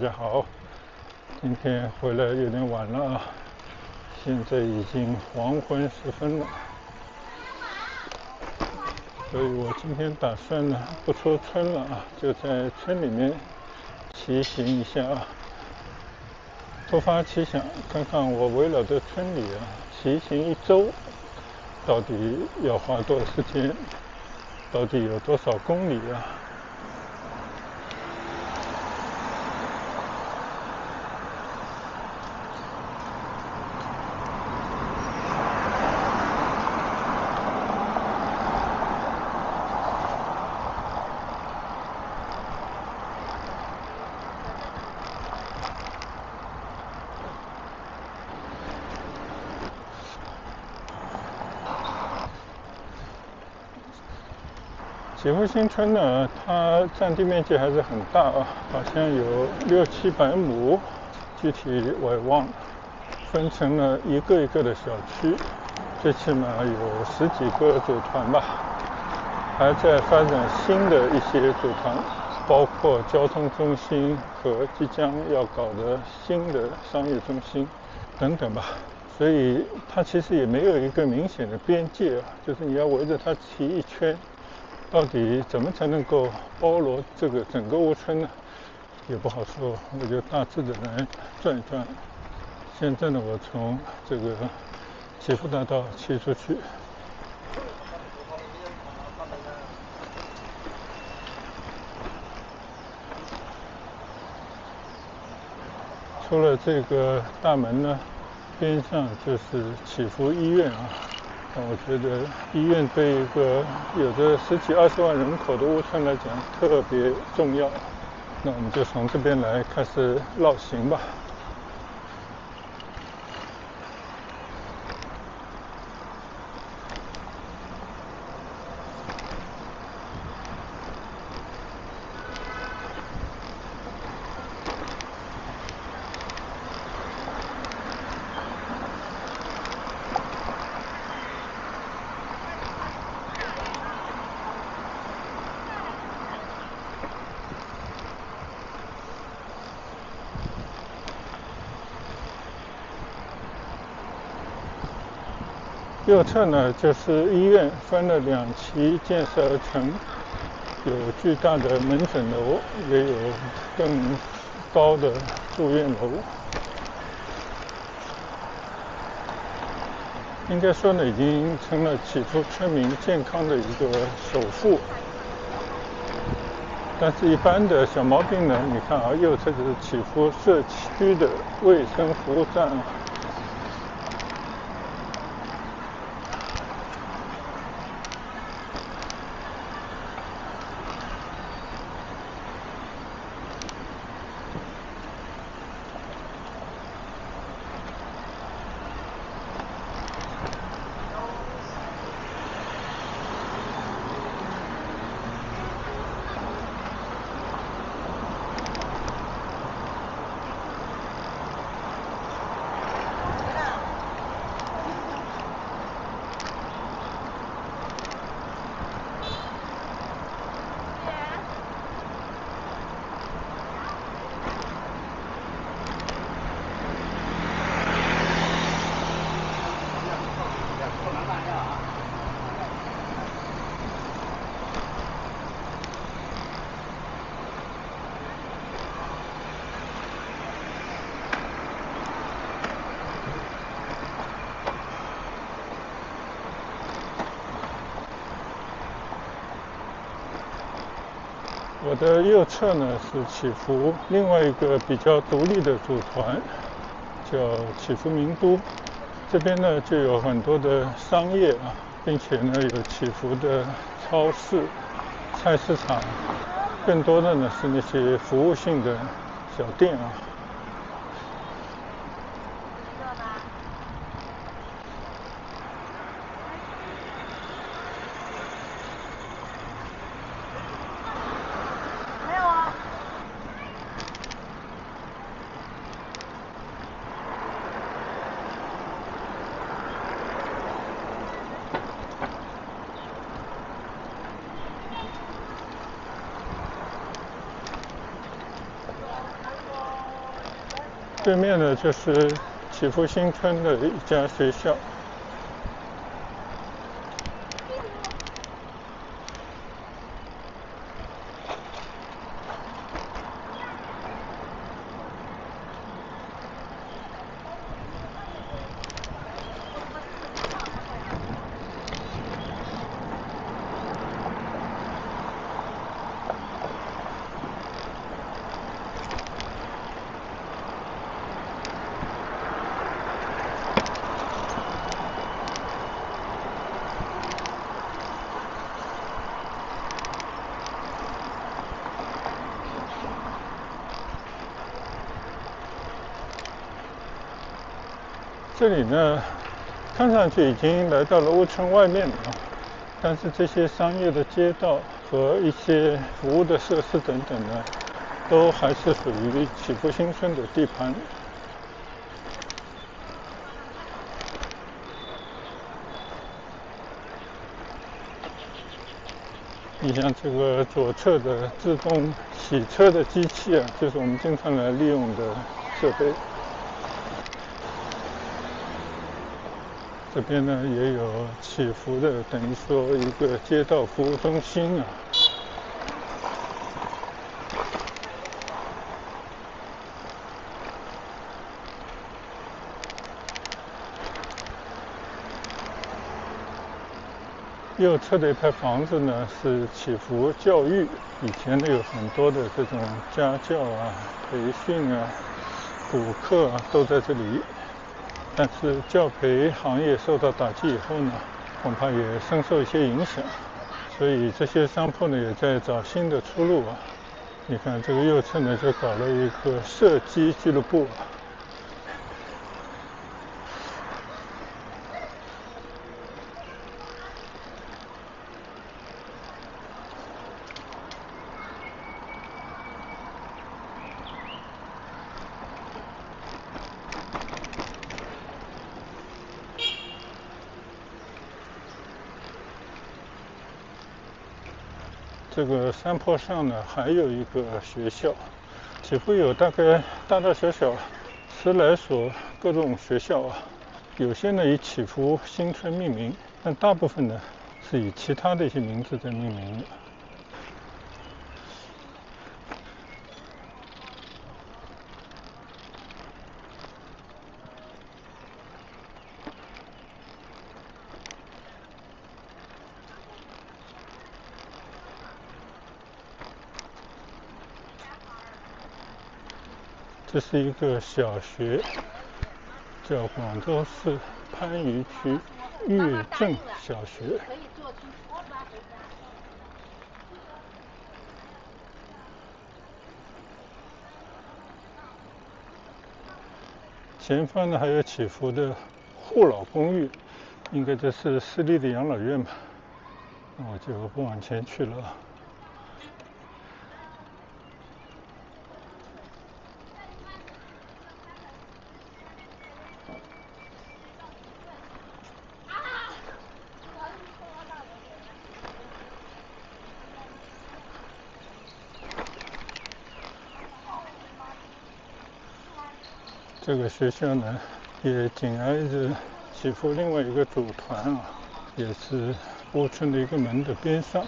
大家好，今天回来有点晚了啊，现在已经黄昏时分了，所以我今天打算呢不出村了啊，就在村里面骑行一下啊。突发奇想，看看我围绕着村里啊骑行一周，到底要花多少时间？到底有多少公里啊？新村呢，它占地面积还是很大啊，好像有六七百亩，具体我也忘了。分成了一个一个的小区，最起码有十几个组团吧，还在发展新的一些组团，包括交通中心和即将要搞的新的商业中心等等吧。所以它其实也没有一个明显的边界啊，就是你要围着它骑一圈。到底怎么才能够包罗这个整个乌村呢？也不好说，我就大致的来转一转。现在呢，我从这个祈福大道骑出去，出了这个大门呢，边上就是祈福医院啊。我觉得医院对一个有着十几二十万人口的乌村来讲特别重要。那我们就从这边来开始绕行吧。右侧呢就是医院，分了两期建设而成，有巨大的门诊楼，也有更高的住院楼。应该说呢，已经成了起初村民健康的一个首富。但是，一般的小毛病呢，你看啊，右侧就是起福社区的卫生服务站。我的右侧呢是祈福另外一个比较独立的组团，叫祈福名都。这边呢就有很多的商业啊，并且呢有祈福的超市、菜市场，更多的呢是那些服务性的小店啊。对面的就是祈福新村的一家学校。这里呢，看上去已经来到了乌村外面了，但是这些商业的街道和一些服务的设施等等呢，都还是属于祈福新村的地盘。你像这个左侧的自动洗车的机器啊，就是我们经常来利用的设备。这边呢也有起伏的，等于说一个街道服务中心啊。右侧的一排房子呢是起伏教育，以前呢有很多的这种家教啊、培训啊、补课啊都在这里。但是教培行业受到打击以后呢，恐怕也深受一些影响，所以这些商铺呢也在找新的出路啊。你看这个右侧呢就搞了一个射击俱乐部。山坡上呢，还有一个学校，几乎有大概大大小小十来所各种学校啊。有些呢以祈福新村命名，但大部分呢是以其他的一些名字在命名的。这是一个小学，叫广州市番禺区粤镇小学。前方呢还有起伏的护老公寓，应该这是私立的养老院吧？我就不往前去了。这个学校呢，也紧挨着祈福另外一个组团啊，也是乌村的一个门的边上。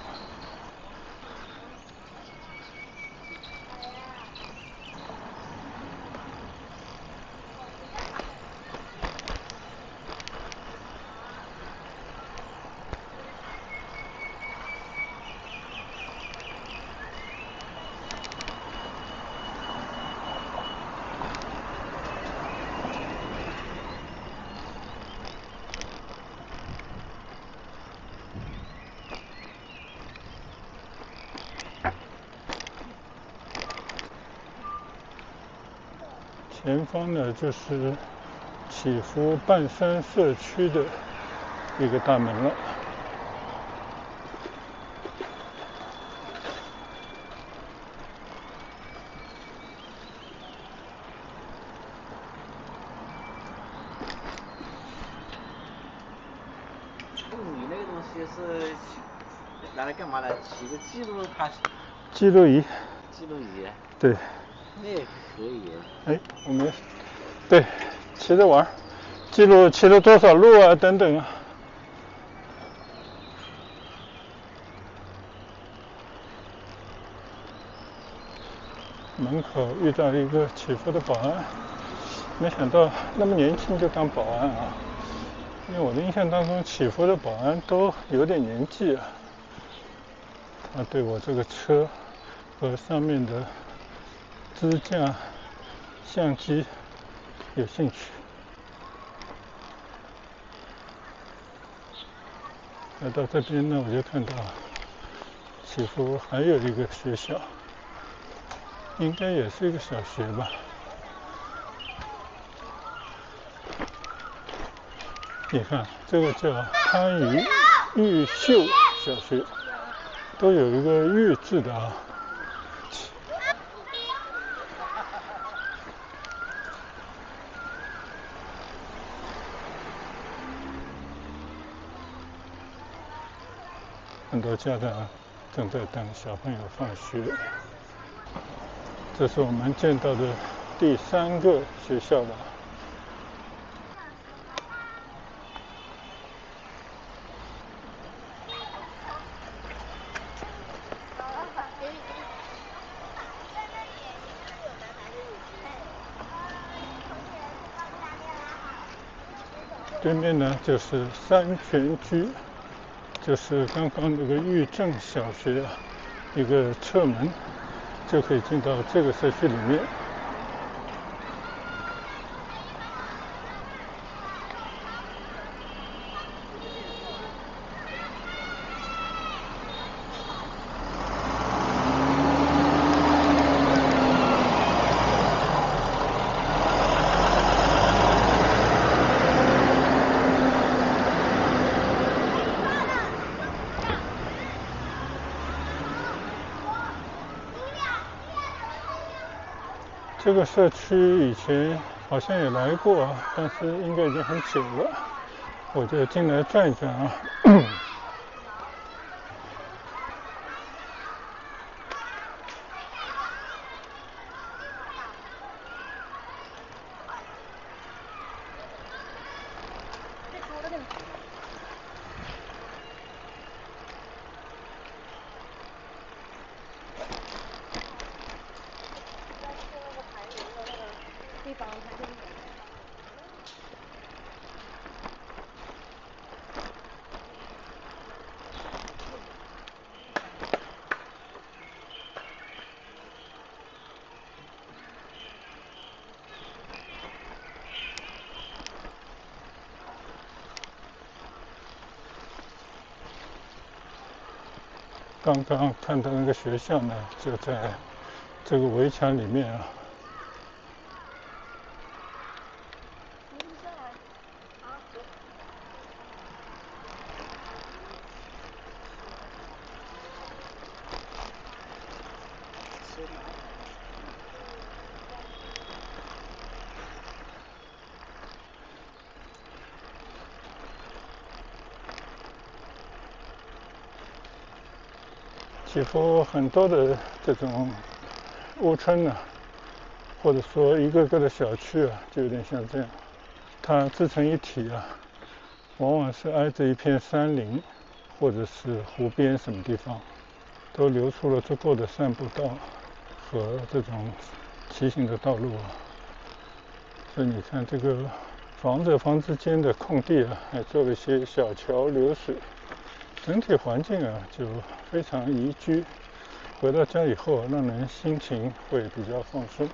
前方呢，就是祈福半山社区的一个大门了。你那个东西是拿来干嘛的？起个记录它？记录仪。记录仪。对。那也可以。哎，我们对，骑着玩，记录骑了多少路啊，等等啊。门口遇到一个祈福的保安，没想到那么年轻就当保安啊！因为我的印象当中，祈福的保安都有点年纪啊。他对我这个车和上面的支架、相机有兴趣。来到这边呢，我就看到祈福还有一个学校。应该也是一个小学吧。你看，这个叫番禺玉秀小学，都有一个玉字的啊。很多家长正在等小朋友放学。这是我们见到的第三个学校吧。对面呢就是三全居，就是刚刚那个玉正小学一个侧门。就可以进到这个社区里面。这个社区以前好像也来过，但是应该已经很久了。我就进来转一转啊。刚刚看到那个学校呢，就在这个围墙里面啊。说很多的这种屋村呢，或者说一个个的小区啊，就有点像这样，它自成一体啊，往往是挨着一片山林，或者是湖边什么地方，都留出了足够的散步道和这种骑行的道路啊。所以你看，这个房子房之间的空地啊，还做了一些小桥流水。整体环境啊，就非常宜居。回到家以后，让人心情会比较放松。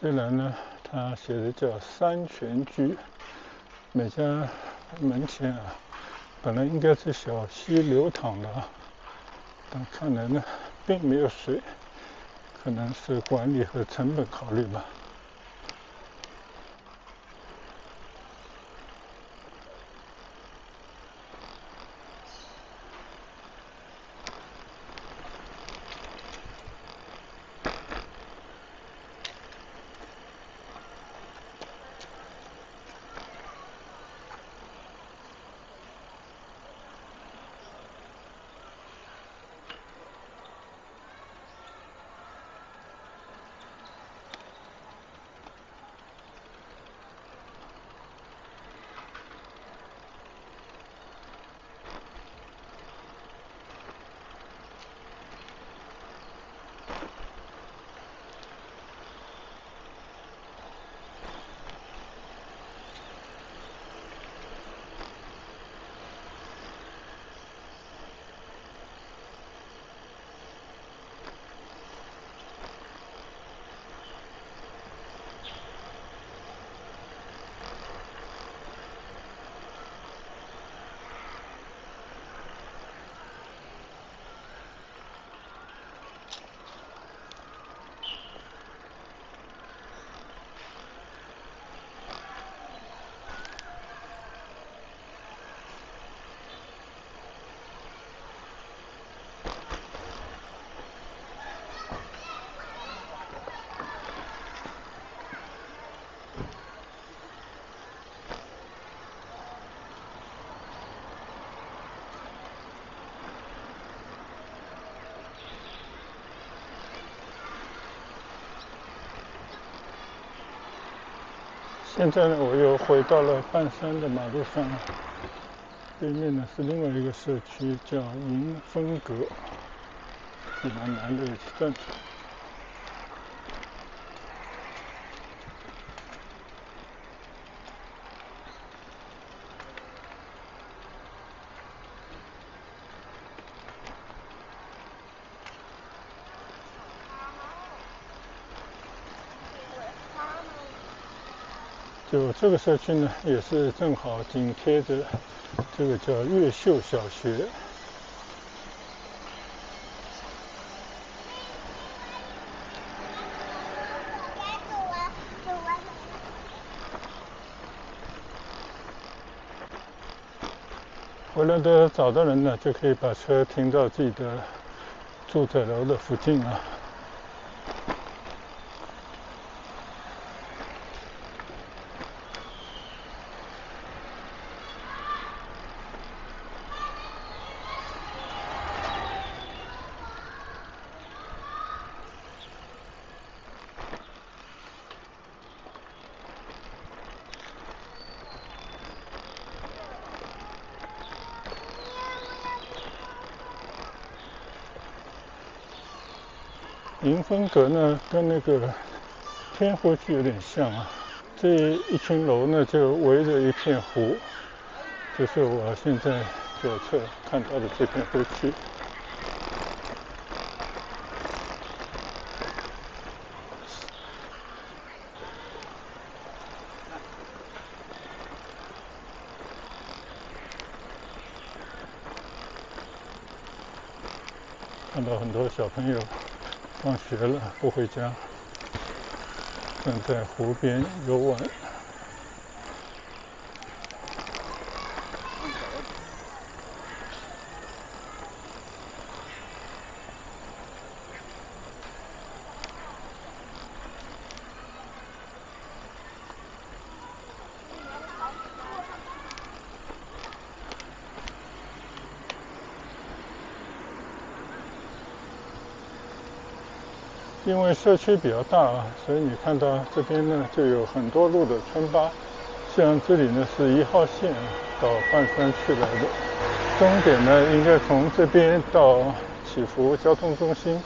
虽然呢，它写的叫三全居。每家门前啊，本来应该是小溪流淌的，但看来呢，并没有水，可能是管理和成本考虑吧。现在呢，我又回到了半山的马路上，对面呢是另外一个社区，叫迎风阁，比较难的站。就这个社区呢，也是正好紧贴着这个叫越秀小学。回来的早的人呢，就可以把车停到自己的住宅楼的附近啊。迎风阁呢，跟那个天湖区有点像啊。这一群楼呢，就围着一片湖，就是我现在左侧看到的这片湖区。看到很多小朋友。放学了，不回家，正在湖边游玩。社区比较大啊，所以你看到这边呢就有很多路的村巴，像这里呢是一号线到半山去来的，终点呢应该从这边到祈福交通中心。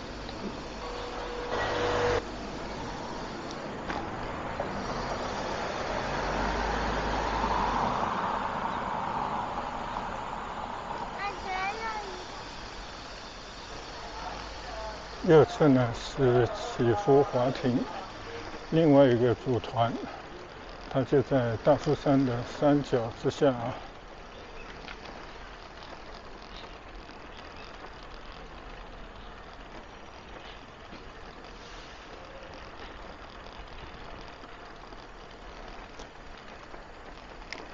这呢是祈福华庭，另外一个组团，它就在大富山的山脚之下啊。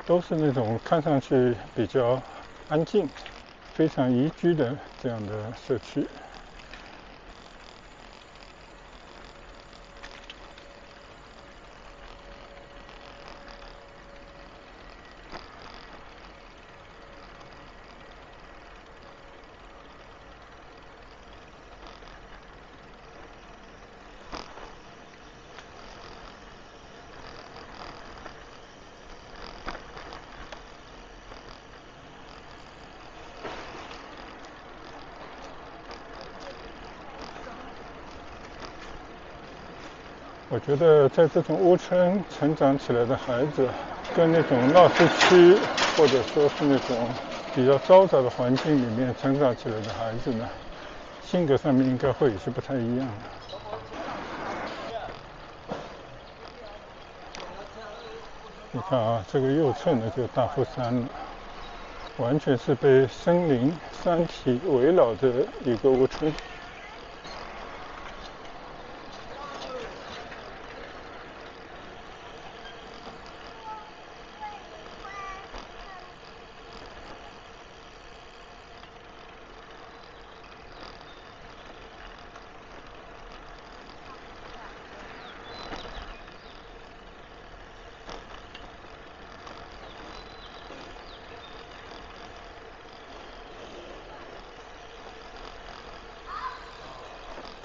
都是那种看上去比较安静、非常宜居的这样的社区。觉得在这种屋村成长起来的孩子，跟那种闹市区或者说是那种比较嘈杂的环境里面成长起来的孩子呢，性格上面应该会有些不太一样。你看啊，这个右侧呢就大富山了，完全是被森林山体围绕的一个屋村。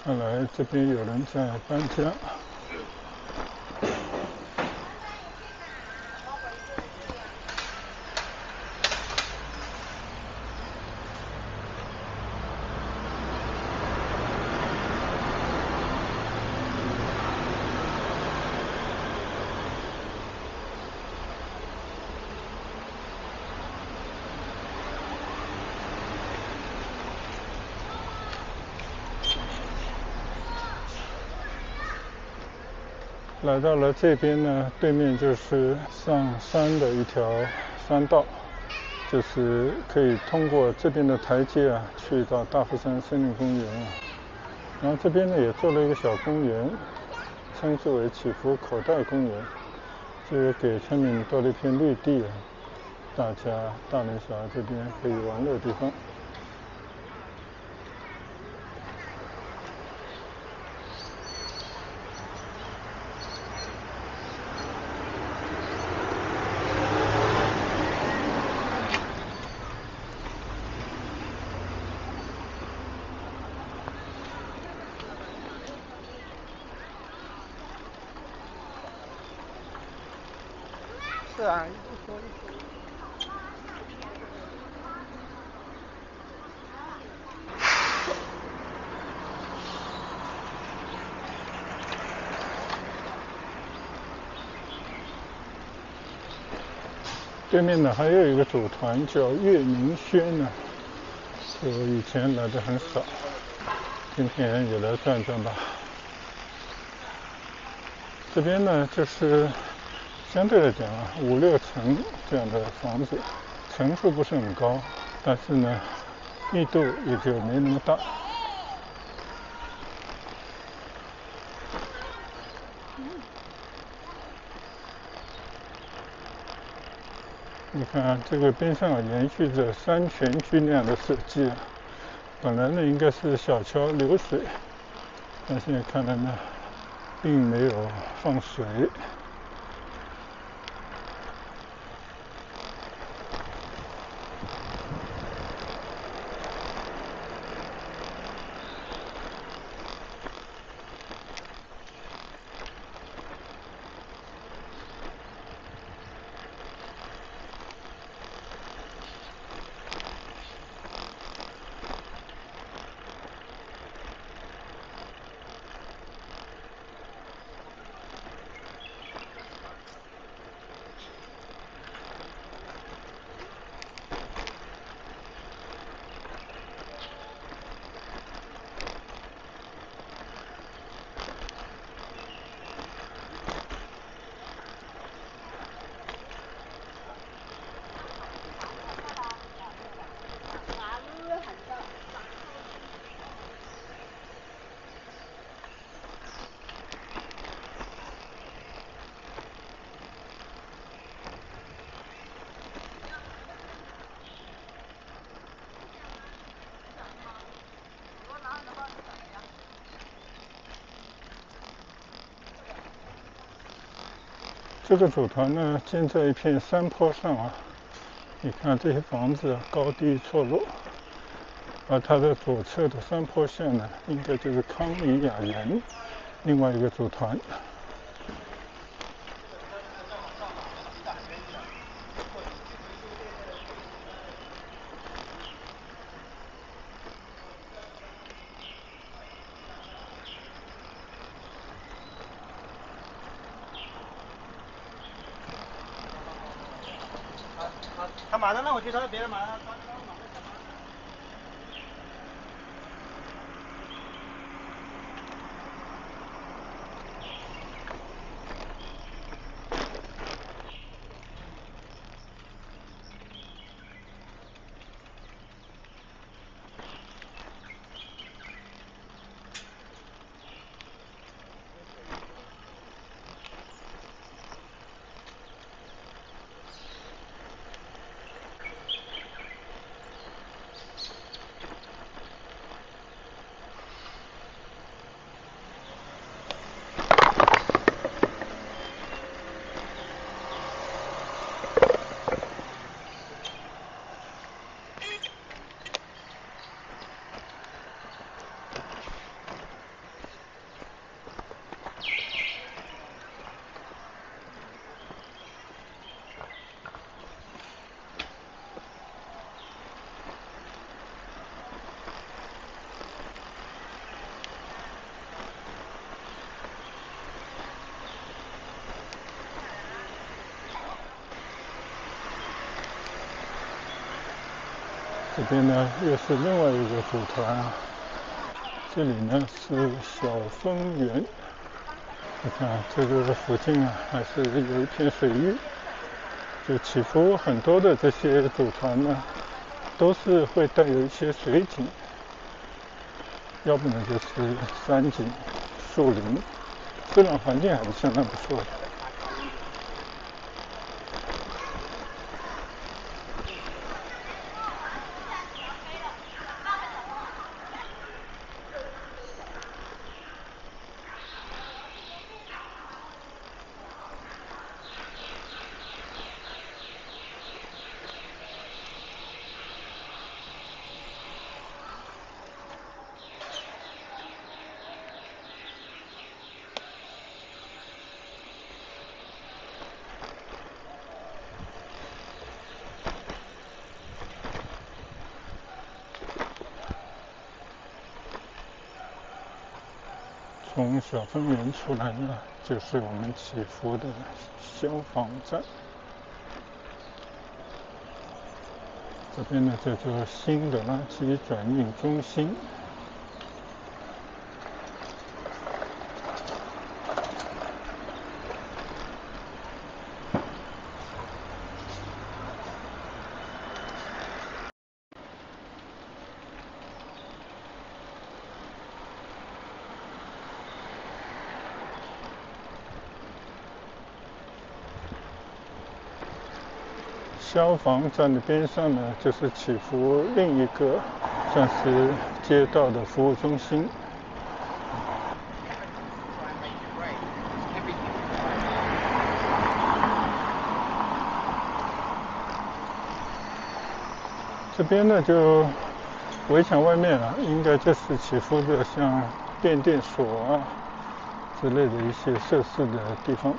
看来这边有人在搬家。来到了这边呢，对面就是上山的一条山道，就是可以通过这边的台阶啊，去到大夫山森林公园啊。然后这边呢也做了一个小公园，称之为祈福口袋公园，就是给村民多了一片绿地啊，大家大人小孩这边可以玩乐的地方。是啊。对面呢还有一个组团叫月明轩呢，就以前来的很少，今天也来转转吧。这边呢就是相对来讲啊五六层这样的房子，层数不是很高，但是呢密度也就没那么大。啊这个边上延续着山泉居那样的设计，本来呢应该是小桥流水，但现在看来呢，并没有放水。这个组团呢建在一片山坡上啊，你看这些房子高低错落，而它的左侧的山坡线呢，应该就是康怡雅园另外一个组团。这边呢又是另外一个组团啊，这里呢是小丰园，你看这个附近啊，还是有一片水域，就起伏很多的这些组团呢，都是会带有一些水景，要不呢就是山景、树林，自然环境还是相当不错的。从小分园出来呢，就是我们祈福的消防站。这边呢叫做新的垃圾转运中心。消防站的边上呢，就是祈福另一个算是街道的服务中心。这边呢，就围墙外面啊，应该就是祈福的像变电所啊之类的一些设施的地方。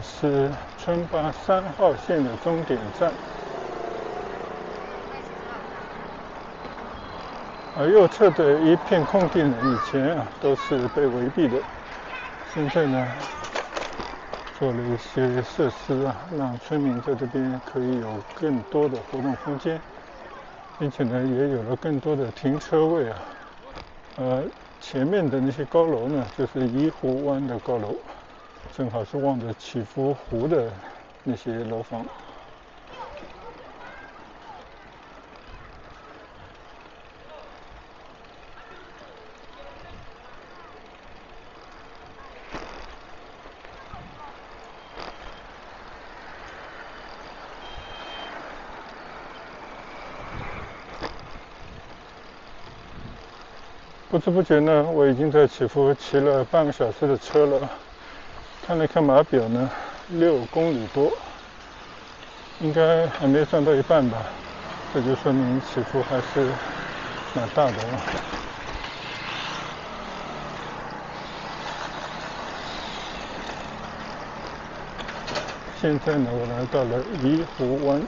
是春巴三号线的终点站，而右侧的一片空地呢，以前啊都是被围蔽的，现在呢做了一些设施啊，让村民在这边可以有更多的活动空间，并且呢也有了更多的停车位啊，呃，前面的那些高楼呢，就是怡湖湾的高楼。正好是望着祈福湖的那些楼房。不知不觉呢，我已经在祈福骑了半个小时的车了。看了看码表呢，六公里多，应该还没算到一半吧，这就说明起伏还是蛮大的了。现在呢，我来到了怡湖湾。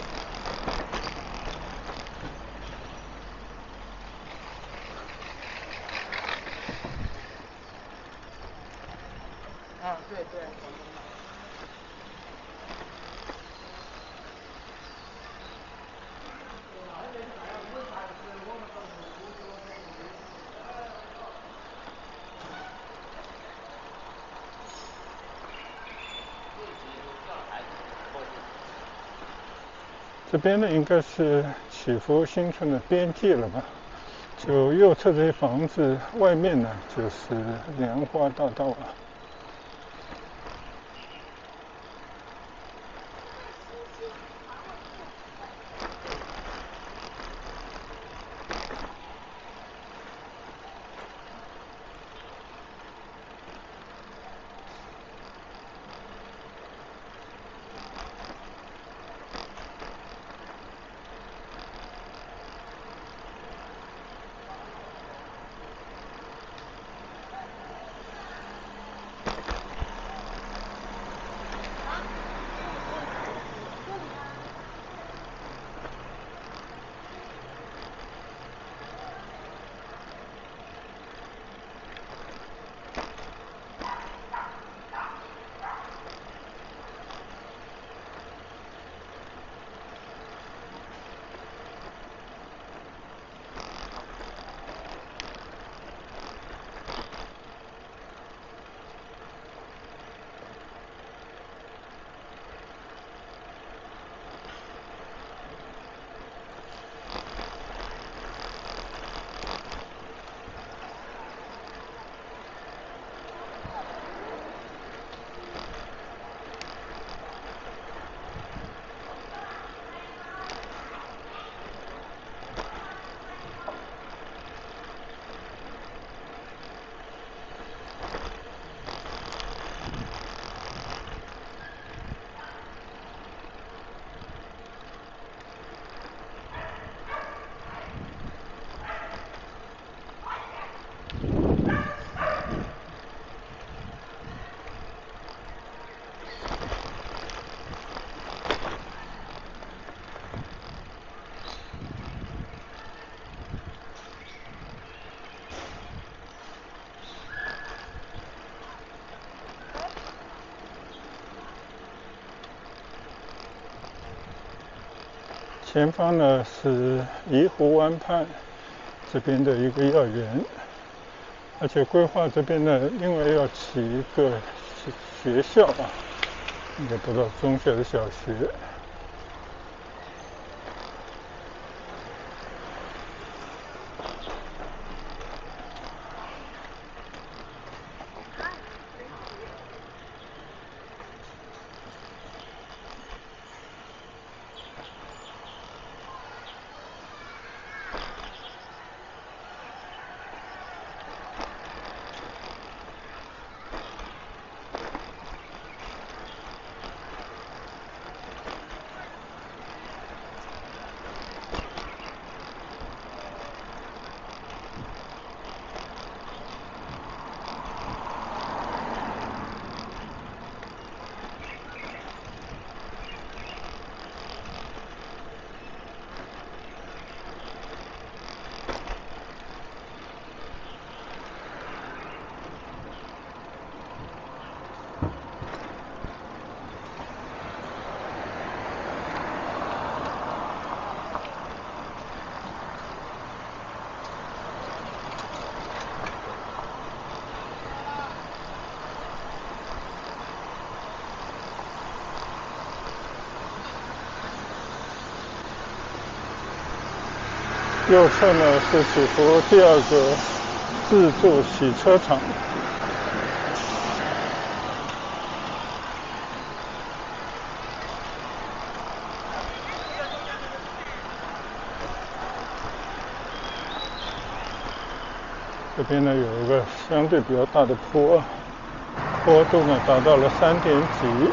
这这边呢，应该是祈福新村的边界了吧？就右侧这些房子外面呢，就是莲花大道了。前方呢是怡湖湾畔这边的一个幼儿园，而且规划这边呢，因为要起一个学校啊，也不知道中学的小学。右侧呢是起福第二个自助洗车场，这边呢有一个相对比较大的坡，坡度呢达到了三点几。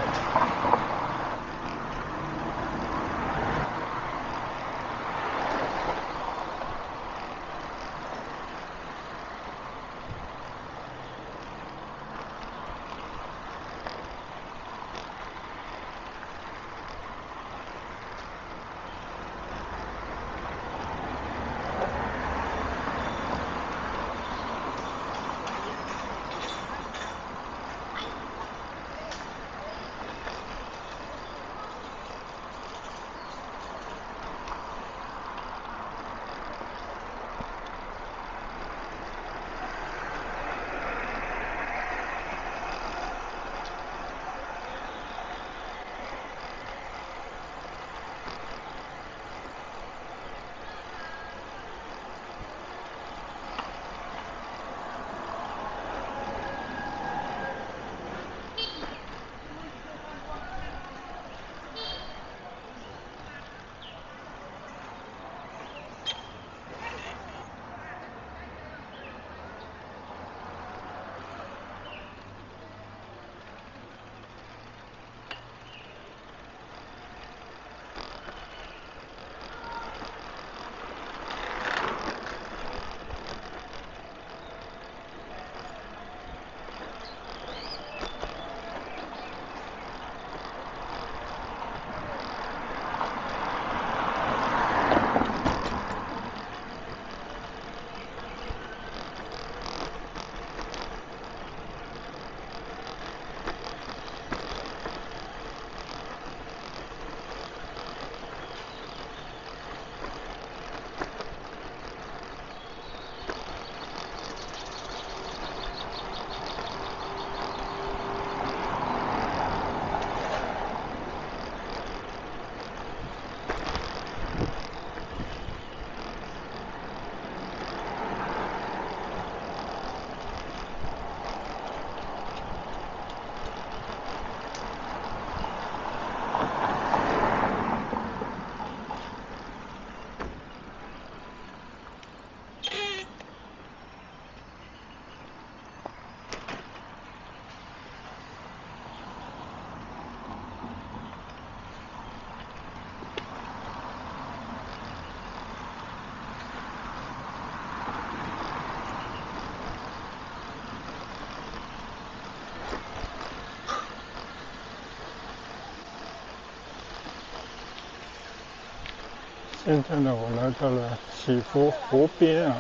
现在呢，我来到了祈福湖边啊，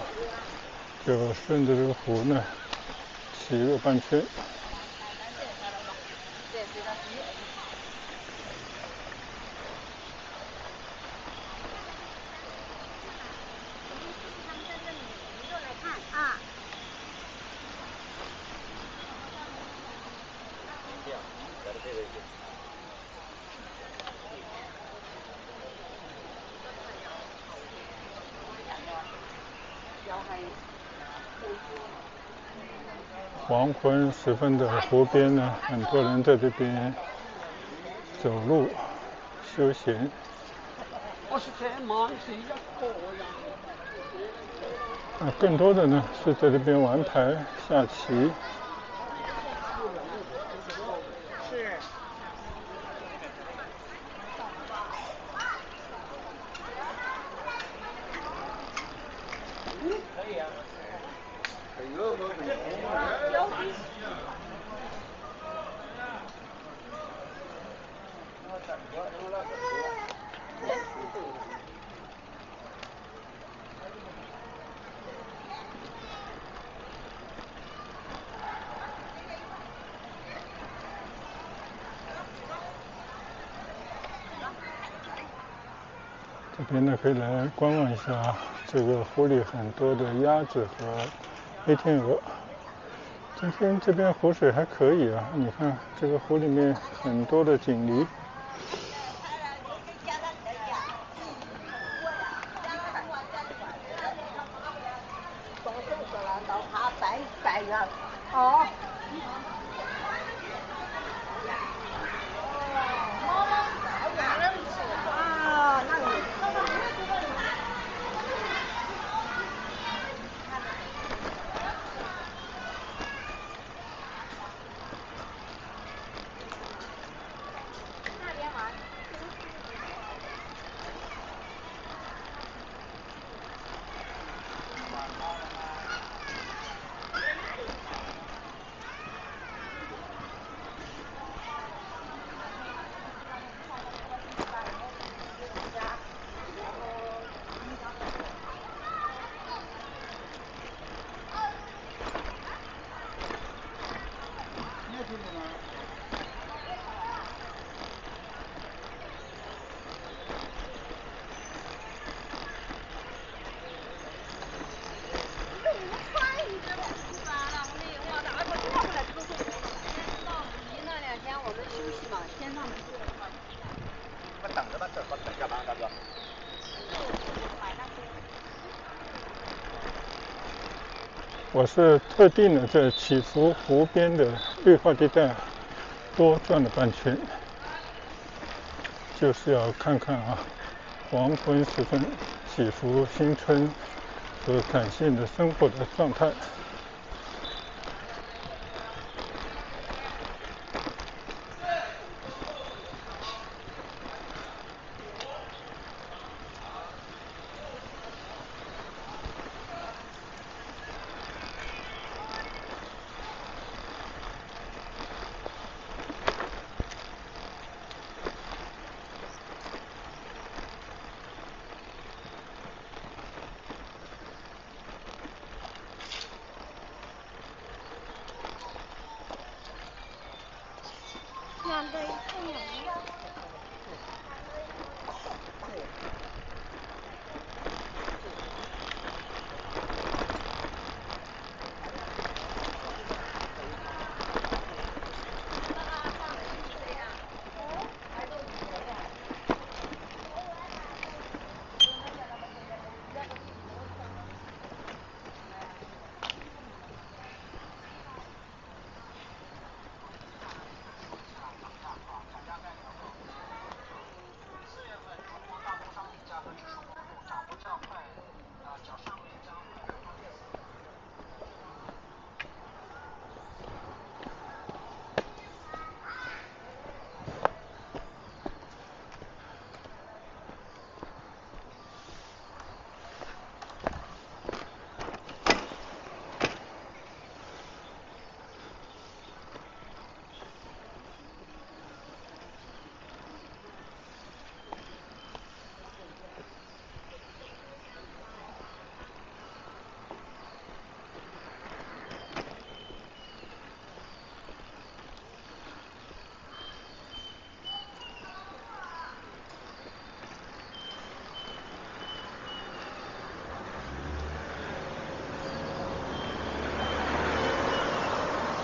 就顺着这个湖呢，骑了半圈。黄昏时分的湖边呢，很多人在这边走路休闲。啊，更多的呢是在这边玩牌、下棋。这边呢可以来观望一下，这个湖里很多的鸭子和黑天鹅。今天这边湖水还可以啊，你看这个湖里面很多的锦鲤。是特定的在起伏湖边的绿化地带多转了半圈，就是要看看啊，黄昏时分起伏新春所展现的生活的状态。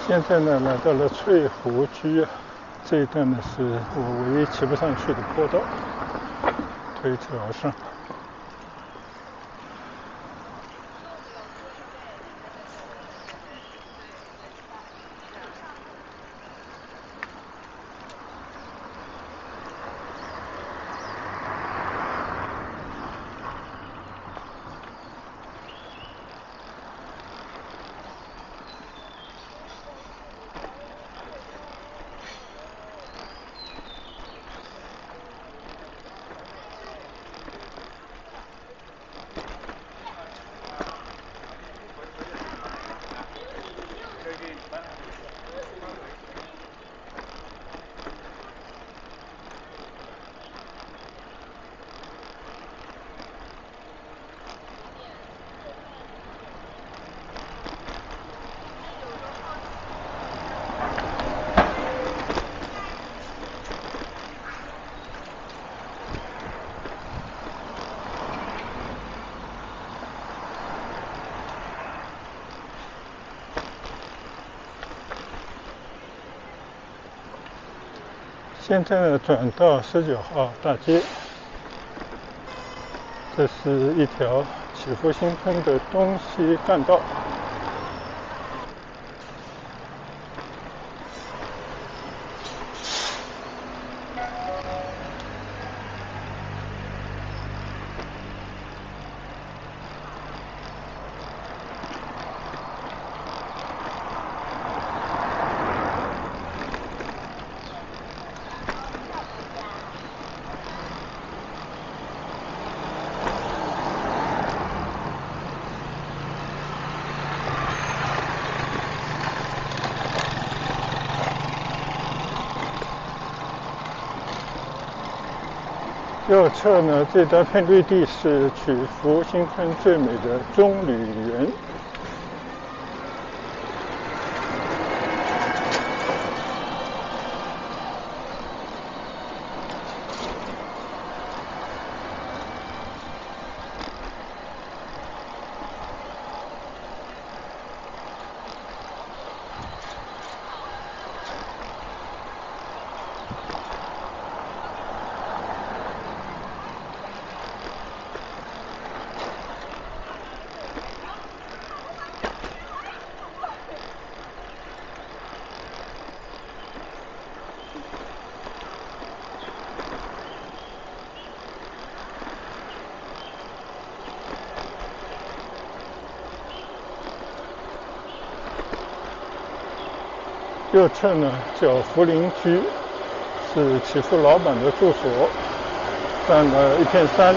现在呢，来到了翠湖居，这一段呢是我唯一骑不上去的坡道，推车而上。现在呢，转到十九号大街，这是一条起伏新村的东西干道。右侧呢，这大片绿地是曲阜新村最美的棕榈园。右侧呢叫福林居，是起诉老板的住所，占了一片山。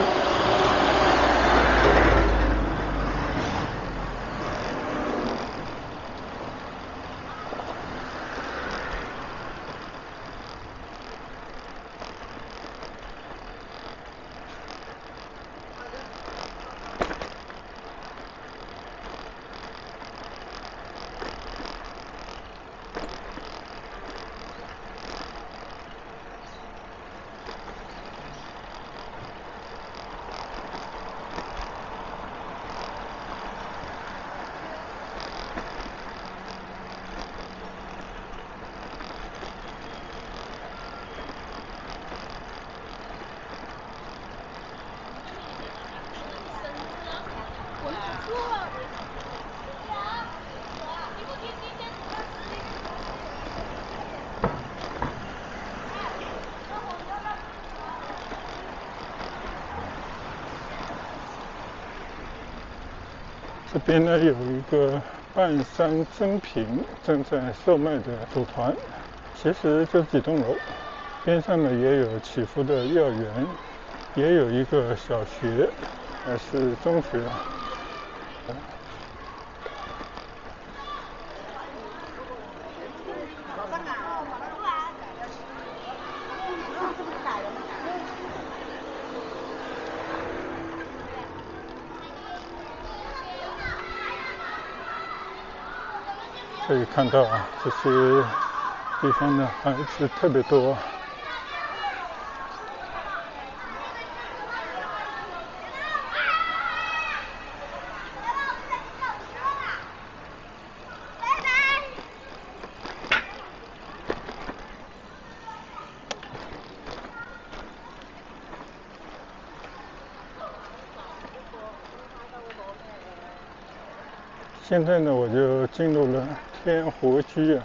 边呢有一个半山珍品正在售卖的组团，其实就几栋楼，边上呢也有祈福的幼儿园，也有一个小学，还是中学。看到啊，这些地方呢，还是特别多。现在呢，我就进入了。天湖居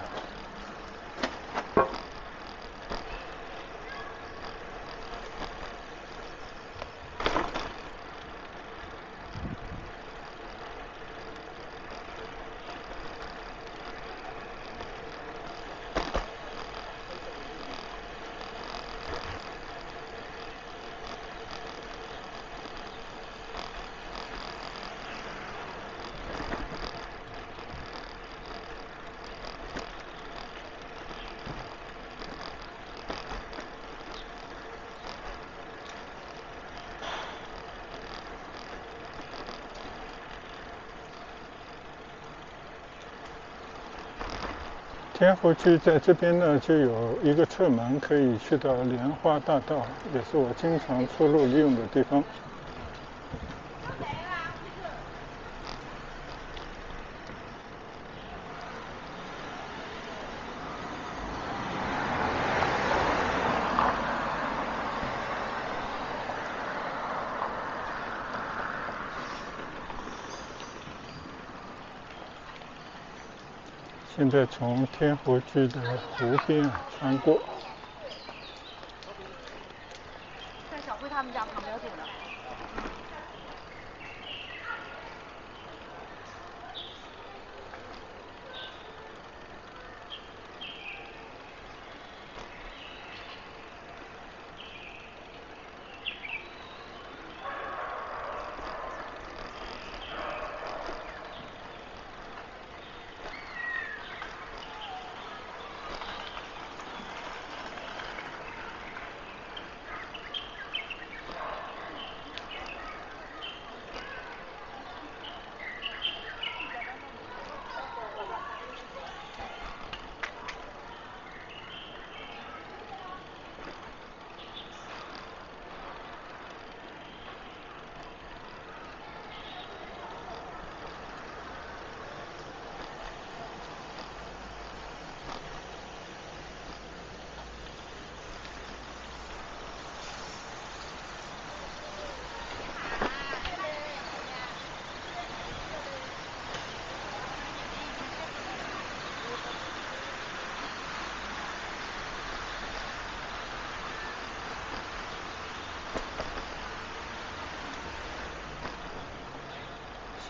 天湖区在这边呢，就有一个侧门可以去到莲花大道，也是我经常出入利用的地方。再从天湖区的湖边穿过。在小辉他们家旁边走的。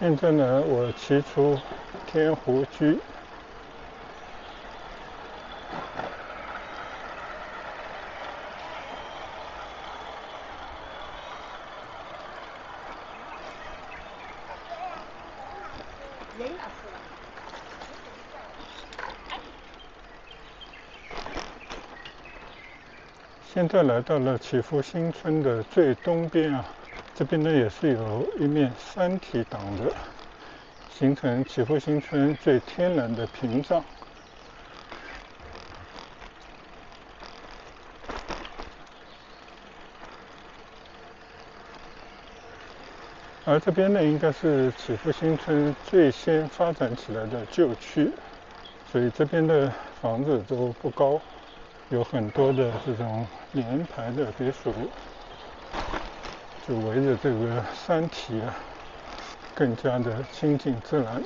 现在呢，我骑出天湖居。现在来到了祈福新村的最东边啊。这边呢也是有一面山体挡着，形成祈福新村最天然的屏障。而这边呢，应该是祈福新村最先发展起来的旧区，所以这边的房子都不高，有很多的这种连排的别墅。就围着这个山体啊，更加的亲近自然。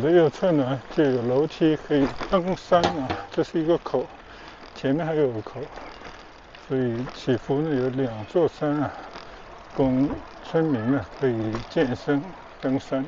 的右侧呢就有楼梯可以登山啊，这是一个口，前面还有个口，所以起伏呢有两座山啊，供村民呢可以健身登山。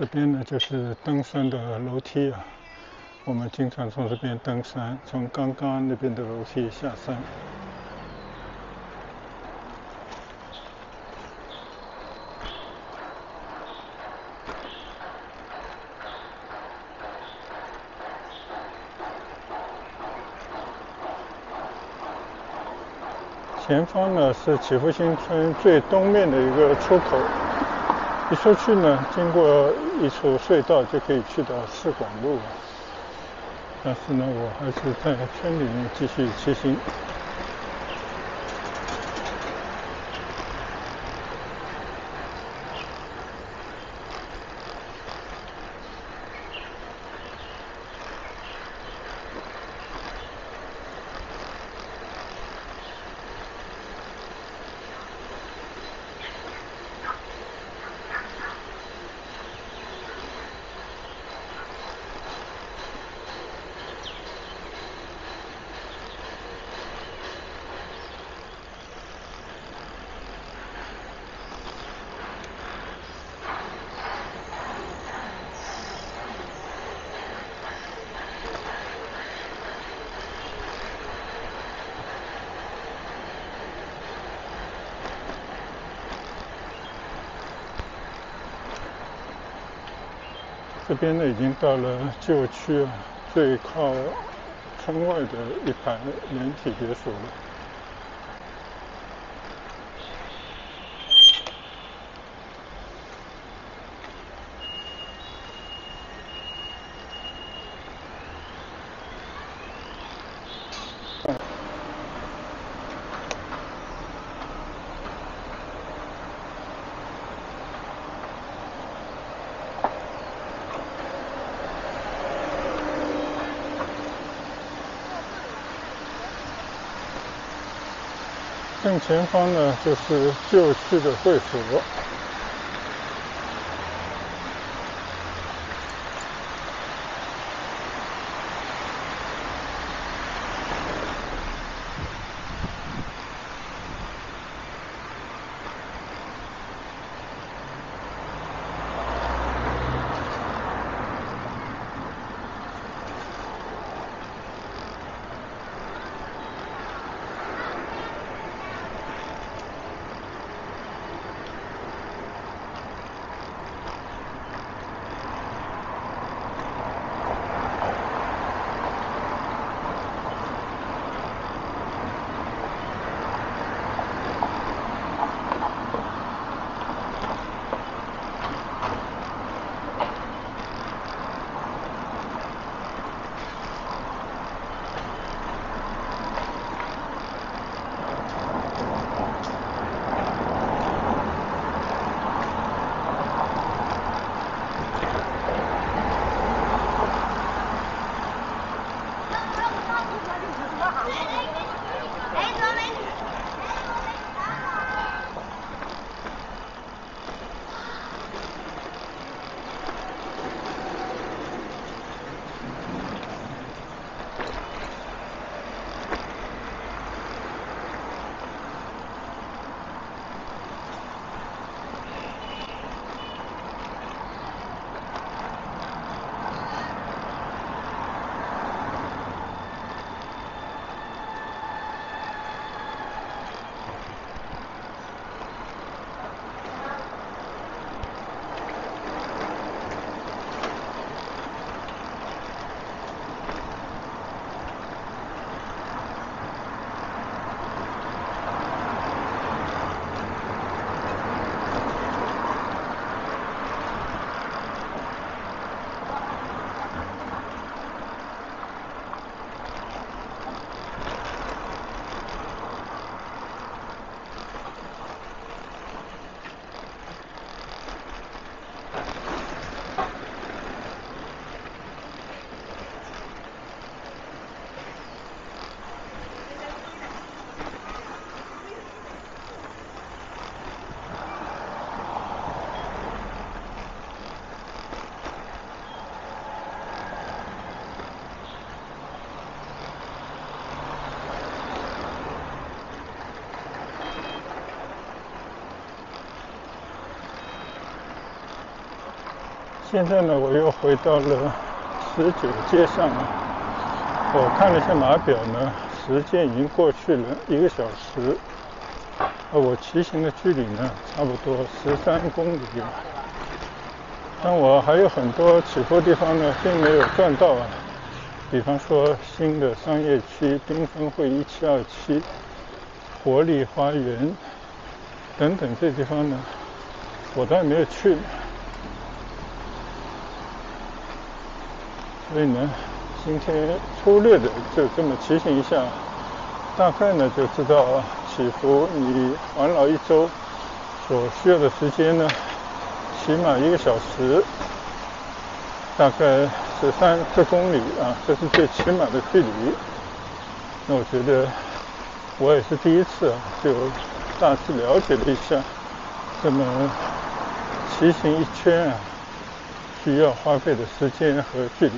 这边呢就是登山的楼梯啊，我们经常从这边登山，从刚刚那边的楼梯下山。前方呢是祈福新村最东面的一个出口，一出去呢，经过一处隧道就可以去到四广路。但是呢，我还是在村里面继续骑行。边呢，已经到了旧区，最靠村外的一排连体别墅了。前方呢，就是旧区的会所。现在呢，我又回到了十九街上了。我看了一下码表呢，时间已经过去了一个小时。我骑行的距离呢，差不多十三公里。但我还有很多起步地方呢，并没有转到啊。比方说新的商业区缤纷汇一七二七、活力花园等等这地方呢，我倒还没有去。所以呢，今天粗略的就这么骑行一下，大概呢就知道起伏你环绕一周所需要的时间呢，起码一个小时，大概十三四公里啊，这是最起码的距离。那我觉得我也是第一次啊，就大致了解了一下这么骑行一圈啊，需要花费的时间和距离。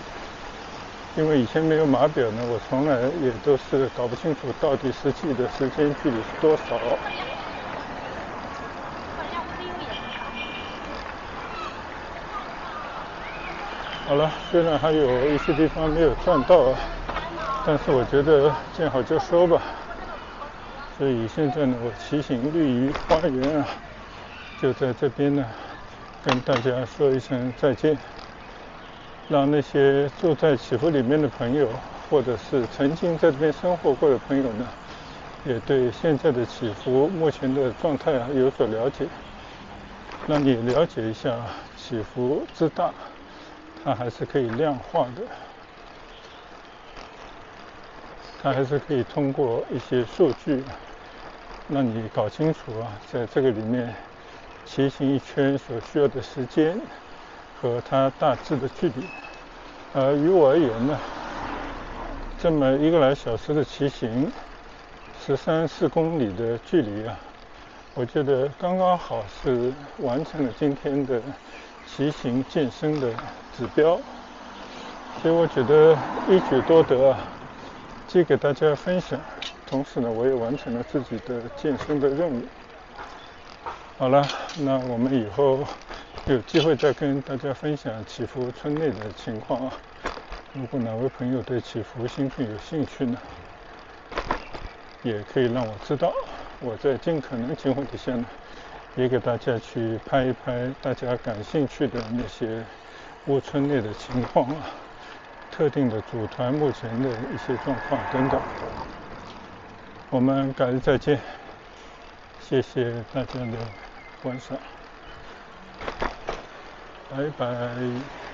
因为以前没有码表呢，我从来也都是搞不清楚到底实际的时间距离是多少。好了，虽然还有一些地方没有转到，但是我觉得见好就收吧。所以现在呢，我骑行绿鱼花园啊，就在这边呢，跟大家说一声再见。让那些住在起伏里面的朋友，或者是曾经在这边生活过的朋友呢，也对现在的起伏目前的状态啊有所了解。让你了解一下起伏之大，它还是可以量化的，它还是可以通过一些数据，让你搞清楚啊，在这个里面骑行一圈所需要的时间。和它大致的距离，呃，于我而言呢，这么一个来小时的骑行，十三四公里的距离啊，我觉得刚刚好是完成了今天的骑行健身的指标，所以我觉得一举多得啊，既给大家分享，同时呢，我也完成了自己的健身的任务。好了，那我们以后。有机会再跟大家分享祈福村内的情况啊！如果哪位朋友对祈福新村有兴趣呢，也可以让我知道，我在尽可能情况底下呢，也给大家去拍一拍大家感兴趣的那些屋村内的情况啊，特定的组团目前的一些状况等等。我们改日再见，谢谢大家的观赏。拜拜。